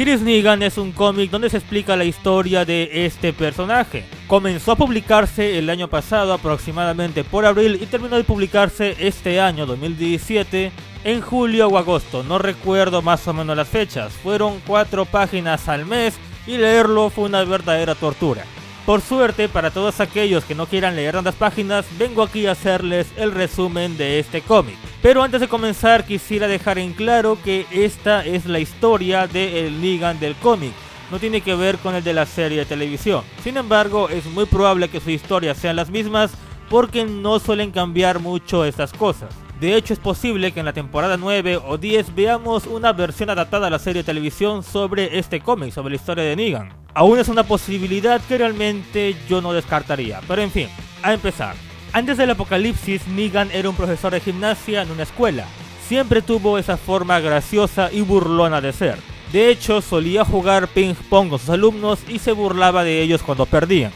Iris Negan es un cómic donde se explica la historia de este personaje. Comenzó a publicarse el año pasado aproximadamente por abril y terminó de publicarse este año 2017 en julio o agosto, no recuerdo más o menos las fechas. Fueron cuatro páginas al mes y leerlo fue una verdadera tortura. Por suerte, para todos aquellos que no quieran leer tantas páginas, vengo aquí a hacerles el resumen de este cómic. Pero antes de comenzar, quisiera dejar en claro que esta es la historia de el Negan del cómic. No tiene que ver con el de la serie de televisión. Sin embargo, es muy probable que sus historias sean las mismas porque no suelen cambiar mucho estas cosas. De hecho, es posible que en la temporada 9 o 10 veamos una versión adaptada a la serie de televisión sobre este cómic, sobre la historia de Negan. Aún es una posibilidad que realmente yo no descartaría, pero en fin, a empezar. Antes del apocalipsis, Negan era un profesor de gimnasia en una escuela. Siempre tuvo esa forma graciosa y burlona de ser. De hecho, solía jugar ping pong con sus alumnos y se burlaba de ellos cuando perdían.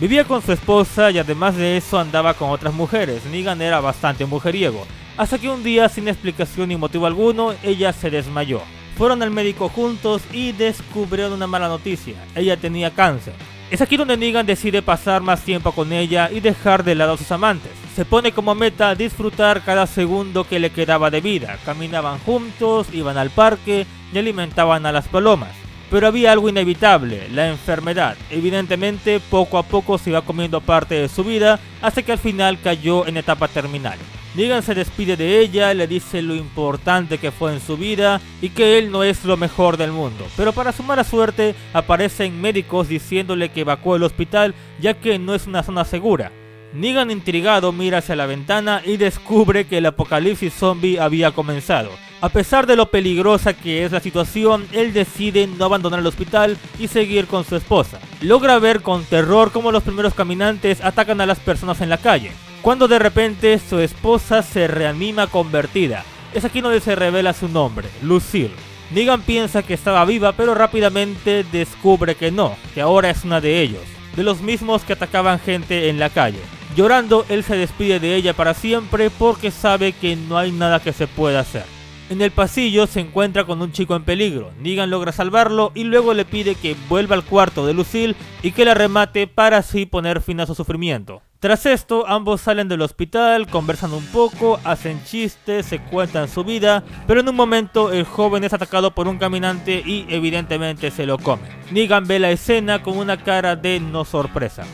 Vivía con su esposa y además de eso andaba con otras mujeres. Negan era bastante mujeriego. Hasta que un día, sin explicación ni motivo alguno, ella se desmayó. Fueron al médico juntos y descubrieron una mala noticia. Ella tenía cáncer. Es aquí donde Negan decide pasar más tiempo con ella y dejar de lado a sus amantes. Se pone como meta disfrutar cada segundo que le quedaba de vida. Caminaban juntos, iban al parque y alimentaban a las palomas. Pero había algo inevitable, la enfermedad. Evidentemente, poco a poco se iba comiendo parte de su vida hasta que al final cayó en etapa terminal. Negan se despide de ella, le dice lo importante que fue en su vida y que él no es lo mejor del mundo. Pero para su mala suerte aparecen médicos diciéndole que evacúe el hospital ya que no es una zona segura. Negan intrigado mira hacia la ventana y descubre que el apocalipsis zombie había comenzado. A pesar de lo peligrosa que es la situación, él decide no abandonar el hospital y seguir con su esposa. Logra ver con terror cómo los primeros caminantes atacan a las personas en la calle cuando de repente su esposa se reanima convertida. Es aquí donde se revela su nombre, Lucille. Negan piensa que estaba viva, pero rápidamente descubre que no, que ahora es una de ellos, de los mismos que atacaban gente en la calle. Llorando, él se despide de ella para siempre porque sabe que no hay nada que se pueda hacer. En el pasillo se encuentra con un chico en peligro. Negan logra salvarlo y luego le pide que vuelva al cuarto de Lucille y que la remate para así poner fin a su sufrimiento. Tras esto, ambos salen del hospital, conversan un poco, hacen chistes, se cuentan su vida, pero en un momento el joven es atacado por un caminante y evidentemente se lo come. Negan ve la escena con una cara de no sorpresa.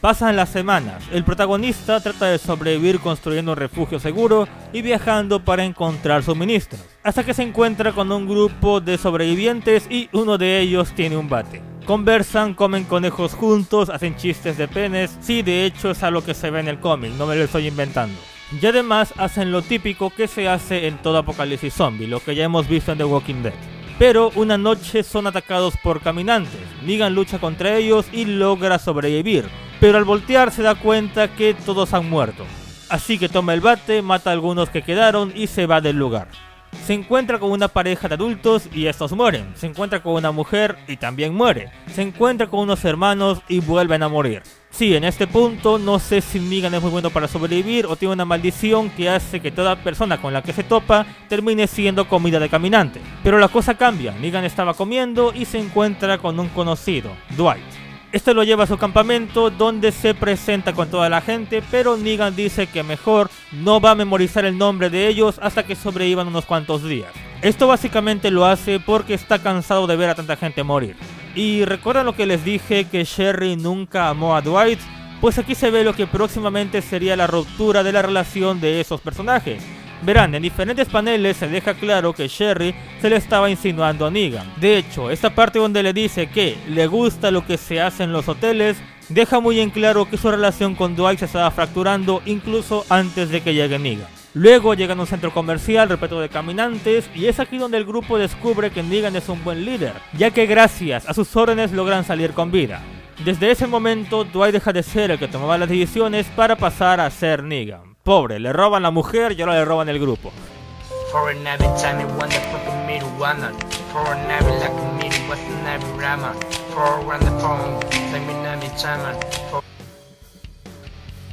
Pasan las semanas, el protagonista trata de sobrevivir construyendo un refugio seguro y viajando para encontrar suministros, hasta que se encuentra con un grupo de sobrevivientes y uno de ellos tiene un bate. Conversan, comen conejos juntos, hacen chistes de penes, sí de hecho es algo que se ve en el cómic, no me lo estoy inventando. Y además hacen lo típico que se hace en todo apocalipsis zombie, lo que ya hemos visto en The Walking Dead. Pero una noche son atacados por caminantes. Negan lucha contra ellos y logra sobrevivir. Pero al voltear se da cuenta que todos han muerto. Así que toma el bate, mata a algunos que quedaron y se va del lugar. Se encuentra con una pareja de adultos y estos mueren. Se encuentra con una mujer y también muere. Se encuentra con unos hermanos y vuelven a morir. Sí, en este punto no sé si Negan es muy bueno para sobrevivir o tiene una maldición que hace que toda persona con la que se topa termine siendo comida de caminante. Pero la cosa cambia, Negan estaba comiendo y se encuentra con un conocido, Dwight. Este lo lleva a su campamento donde se presenta con toda la gente, pero Negan dice que mejor no va a memorizar el nombre de ellos hasta que sobrevivan unos cuantos días. Esto básicamente lo hace porque está cansado de ver a tanta gente morir. Y recuerdan lo que les dije que Sherry nunca amó a Dwight, pues aquí se ve lo que próximamente sería la ruptura de la relación de esos personajes. Verán, en diferentes paneles se deja claro que Sherry se le estaba insinuando a Negan. De hecho, esta parte donde le dice que le gusta lo que se hace en los hoteles, deja muy en claro que su relación con Dwight se estaba fracturando incluso antes de que llegue Negan. Luego llegan a un centro comercial repleto de caminantes y es aquí donde el grupo descubre que Negan es un buen líder, ya que gracias a sus órdenes logran salir con vida. Desde ese momento, Dwight deja de ser el que tomaba las decisiones para pasar a ser Negan. Pobre, le roban la mujer y ahora le roban el grupo.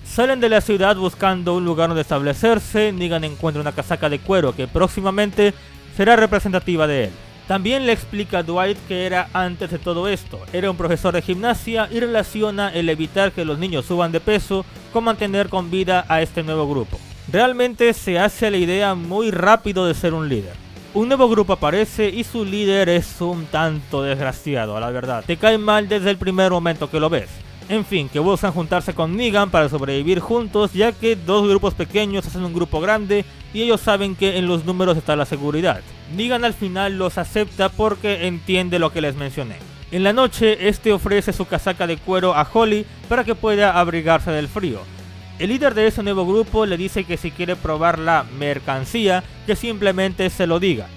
Salen de la ciudad buscando un lugar donde establecerse. Negan encuentra una casaca de cuero que próximamente será representativa de él. También le explica a Dwight que era antes de todo esto, era un profesor de gimnasia y relaciona el evitar que los niños suban de peso con mantener con vida a este nuevo grupo. Realmente se hace la idea muy rápido de ser un líder. Un nuevo grupo aparece y su líder es un tanto desgraciado, la verdad. Te cae mal desde el primer momento que lo ves. En fin, que buscan juntarse con Negan para sobrevivir juntos, ya que dos grupos pequeños hacen un grupo grande y ellos saben que en los números está la seguridad. Negan al final los acepta porque entiende lo que les mencioné. En la noche, este ofrece su casaca de cuero a Holly para que pueda abrigarse del frío. El líder de ese nuevo grupo le dice que si quiere probar la mercancía, que simplemente se lo diga.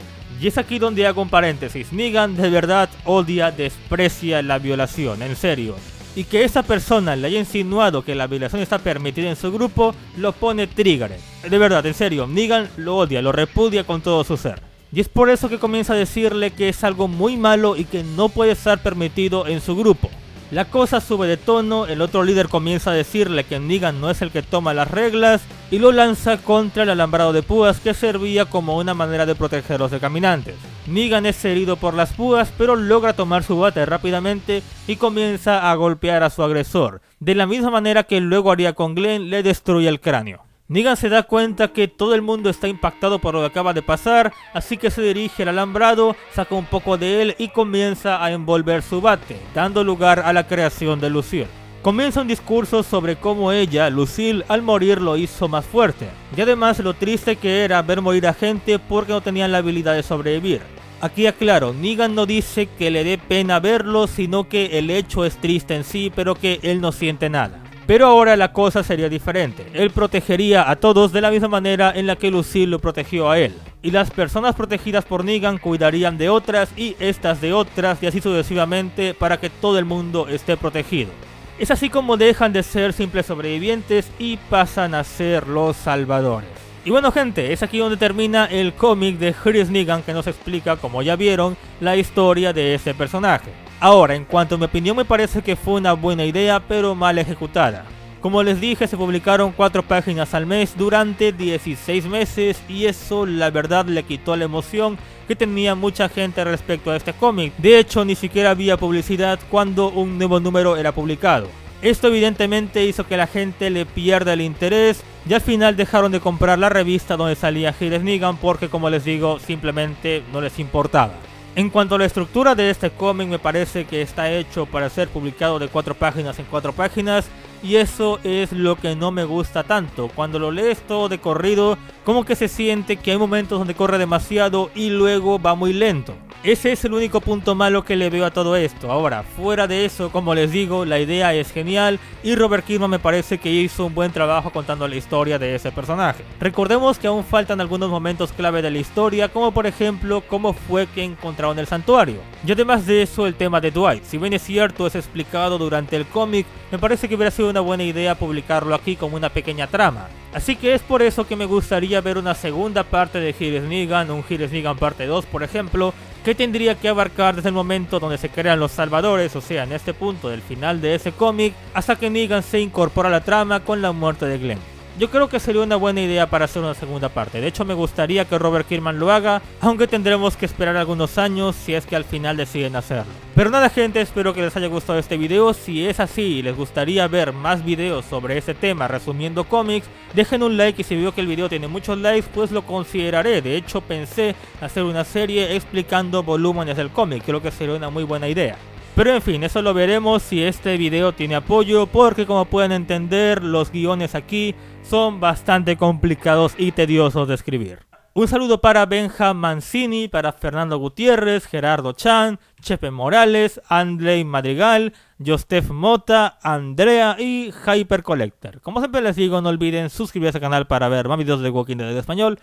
Y es aquí donde hago un paréntesis. Negan de verdad odia, desprecia la violación, en serio y que esa persona le haya insinuado que la violación está permitida en su grupo, lo pone trigger. De verdad, en serio, Negan lo odia, lo repudia con todo su ser. Y es por eso que comienza a decirle que es algo muy malo y que no puede estar permitido en su grupo. La cosa sube de tono, el otro líder comienza a decirle que Negan no es el que toma las reglas y lo lanza contra el alambrado de púas que servía como una manera de proteger a los caminantes. Negan es herido por las púas pero logra tomar su bate rápidamente y comienza a golpear a su agresor, de la misma manera que luego haría con Glenn le destruye el cráneo. Negan se da cuenta que todo el mundo está impactado por lo que acaba de pasar, así que se dirige al alambrado, saca un poco de él y comienza a envolver su bate, dando lugar a la creación de Lucille. Comienza un discurso sobre cómo ella, Lucille, al morir lo hizo más fuerte, y además lo triste que era ver morir a gente porque no tenían la habilidad de sobrevivir. Aquí aclaro, Negan no dice que le dé pena verlo, sino que el hecho es triste en sí, pero que él no siente nada. Pero ahora la cosa sería diferente. Él protegería a todos de la misma manera en la que Lucille lo protegió a él. Y las personas protegidas por Negan cuidarían de otras y estas de otras y así sucesivamente para que todo el mundo esté protegido. Es así como dejan de ser simples sobrevivientes y pasan a ser los salvadores. Y bueno gente, es aquí donde termina el cómic de Chris Negan que nos explica, como ya vieron, la historia de ese personaje. Ahora, en cuanto a mi opinión, me parece que fue una buena idea, pero mal ejecutada. Como les dije, se publicaron 4 páginas al mes durante 16 meses y eso la verdad le quitó la emoción que tenía mucha gente respecto a este cómic. De hecho, ni siquiera había publicidad cuando un nuevo número era publicado. Esto evidentemente hizo que la gente le pierda el interés y al final dejaron de comprar la revista donde salía Giles Negan porque como les digo simplemente no les importaba. En cuanto a la estructura de este cómic, me parece que está hecho para ser publicado de cuatro páginas en cuatro páginas. Y eso es lo que no me gusta tanto. Cuando lo lees todo de corrido, como que se siente que hay momentos donde corre demasiado y luego va muy lento. Ese es el único punto malo que le veo a todo esto. Ahora, fuera de eso, como les digo, la idea es genial y Robert Kirkman me parece que hizo un buen trabajo contando la historia de ese personaje. Recordemos que aún faltan algunos momentos clave de la historia, como por ejemplo cómo fue que encontraron el santuario. Y además de eso, el tema de Dwight. Si bien es cierto, es explicado durante el cómic, me parece que hubiera sido una buena idea publicarlo aquí como una pequeña trama. Así que es por eso que me gustaría ver una segunda parte de Heroes Negan, un Heroes Negan parte 2 por ejemplo, que tendría que abarcar desde el momento donde se crean los salvadores, o sea, en este punto del final de ese cómic, hasta que Negan se incorpora a la trama con la muerte de Glenn. Yo creo que sería una buena idea para hacer una segunda parte. De hecho, me gustaría que Robert Kirkman lo haga, aunque tendremos que esperar algunos años si es que al final deciden hacerlo. Pero nada gente, espero que les haya gustado este video. Si es así y les gustaría ver más videos sobre este tema resumiendo cómics, dejen un like y si veo que el video tiene muchos likes, pues lo consideraré. De hecho, pensé hacer una serie explicando volúmenes del cómic. Creo que sería una muy buena idea. Pero en fin, eso lo veremos si este video tiene apoyo, porque como pueden entender, los guiones aquí son bastante complicados y tediosos de escribir. Un saludo para Benja Mancini, para Fernando Gutiérrez, Gerardo Chan, Chepe Morales, Andrei Madrigal, Jostef Mota, Andrea y Hyper Collector. Como siempre les digo, no olviden suscribirse al canal para ver más videos de Walking Dead en español.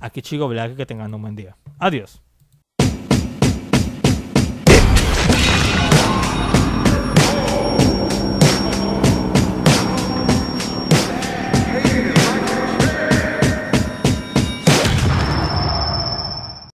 Aquí Chico Black, que tengan un buen día. Adiós.